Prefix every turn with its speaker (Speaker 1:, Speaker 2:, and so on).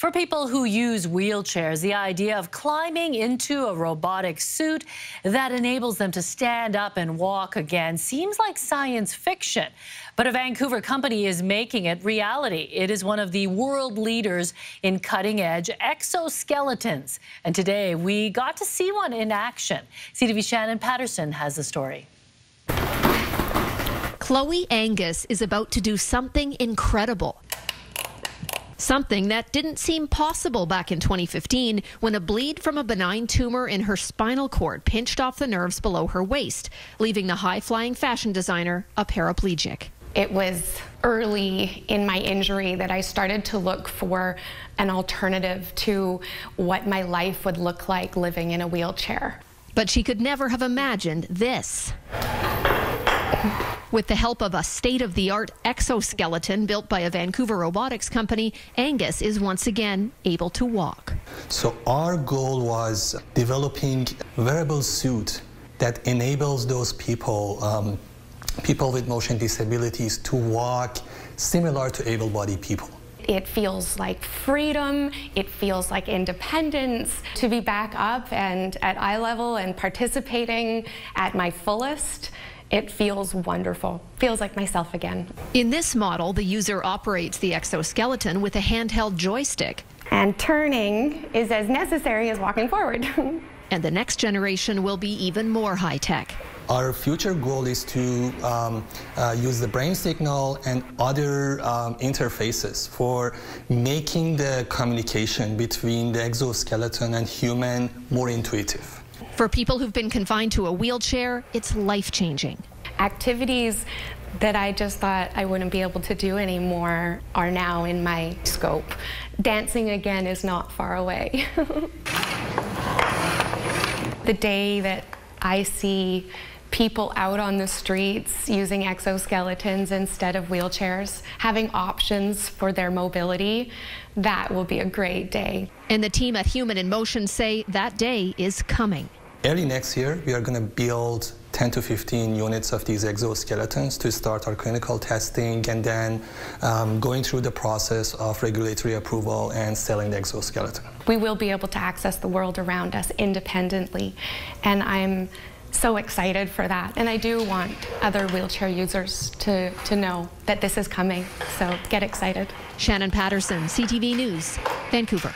Speaker 1: For people who use wheelchairs, the idea of climbing into a robotic suit that enables them to stand up and walk again seems like science fiction. But a Vancouver company is making it reality. It is one of the world leaders in cutting edge exoskeletons. And today we got to see one in action. CTV Shannon Paterson has the story.
Speaker 2: Chloe Angus is about to do something incredible. Something that didn't seem possible back in 2015 when a bleed from a benign tumor in her spinal cord pinched off the nerves below her waist, leaving the high flying fashion designer a paraplegic.
Speaker 3: It was early in my injury that I started to look for an alternative to what my life would look like living in a wheelchair.
Speaker 2: But she could never have imagined this. With the help of a state of the art exoskeleton built by a Vancouver robotics company, Angus is once again able to walk.
Speaker 4: So, our goal was developing a wearable suit that enables those people, um, people with motion disabilities, to walk similar to able bodied people.
Speaker 3: It feels like freedom, it feels like independence to be back up and at eye level and participating at my fullest. It feels wonderful. Feels like myself again.
Speaker 2: In this model, the user operates the exoskeleton with a handheld joystick.
Speaker 3: And turning is as necessary as walking forward.
Speaker 2: and the next generation will be even more high tech.
Speaker 4: Our future goal is to um, uh, use the brain signal and other um, interfaces for making the communication between the exoskeleton and human more intuitive.
Speaker 2: For people who've been confined to a wheelchair, it's life changing.
Speaker 3: Activities that I just thought I wouldn't be able to do anymore are now in my scope. Dancing again is not far away. the day that I see people out on the streets using exoskeletons instead of wheelchairs, having options for their mobility, that will be a great day.
Speaker 2: And the team at Human in Motion say that day is coming.
Speaker 4: Early next year, we are going to build 10 to 15 units of these exoskeletons to start our clinical testing and then um, going through the process of regulatory approval and selling the exoskeleton.
Speaker 3: We will be able to access the world around us independently, and I'm so excited for that. And I do want other wheelchair users to, to know that this is coming, so get excited.
Speaker 2: Shannon Paterson, CTV News, Vancouver.